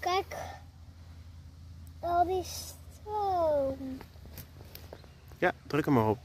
Kijk. Al die stroom. Ja, druk hem maar op.